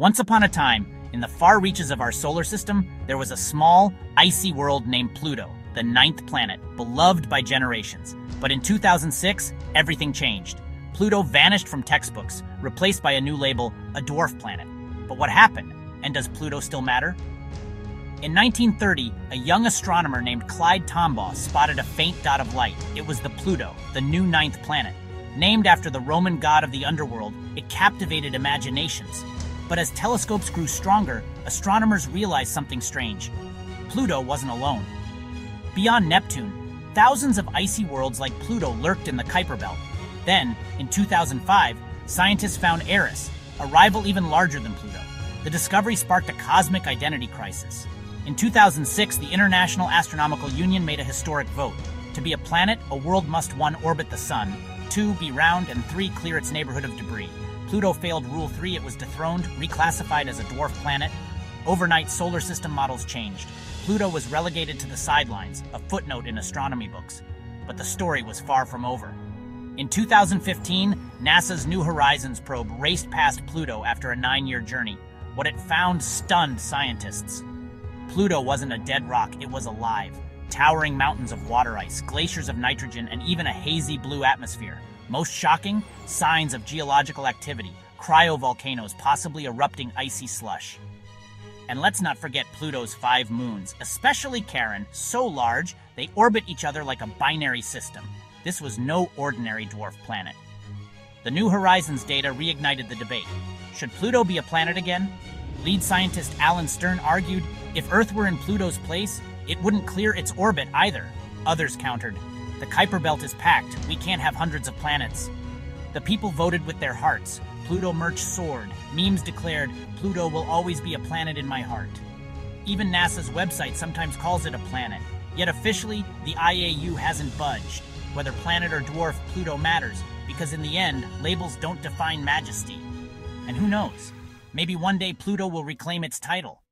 Once upon a time, in the far reaches of our solar system, there was a small, icy world named Pluto, the ninth planet, beloved by generations. But in 2006, everything changed. Pluto vanished from textbooks, replaced by a new label, a dwarf planet. But what happened? And does Pluto still matter? In 1930, a young astronomer named Clyde Tombaugh spotted a faint dot of light. It was the Pluto, the new ninth planet. Named after the Roman god of the underworld, it captivated imaginations. But as telescopes grew stronger, astronomers realized something strange. Pluto wasn't alone. Beyond Neptune, thousands of icy worlds like Pluto lurked in the Kuiper Belt. Then, in 2005, scientists found Eris, a rival even larger than Pluto. The discovery sparked a cosmic identity crisis. In 2006, the International Astronomical Union made a historic vote. To be a planet, a world must 1. orbit the Sun, 2. be round, and 3. clear its neighborhood of debris. Pluto failed Rule 3, it was dethroned, reclassified as a dwarf planet. Overnight, solar system models changed. Pluto was relegated to the sidelines, a footnote in astronomy books. But the story was far from over. In 2015, NASA's New Horizons probe raced past Pluto after a nine year journey. What it found stunned scientists. Pluto wasn't a dead rock, it was alive. Towering mountains of water ice, glaciers of nitrogen, and even a hazy blue atmosphere. Most shocking, signs of geological activity, cryovolcanoes possibly erupting icy slush. And let's not forget Pluto's five moons, especially Charon, so large they orbit each other like a binary system. This was no ordinary dwarf planet. The New Horizons data reignited the debate. Should Pluto be a planet again? Lead scientist Alan Stern argued if Earth were in Pluto's place, it wouldn't clear its orbit either. Others countered, the Kuiper Belt is packed, we can't have hundreds of planets. The people voted with their hearts. Pluto merch soared. Memes declared, Pluto will always be a planet in my heart. Even NASA's website sometimes calls it a planet. Yet officially, the IAU hasn't budged. Whether planet or dwarf, Pluto matters, because in the end, labels don't define majesty. And who knows? Maybe one day Pluto will reclaim its title.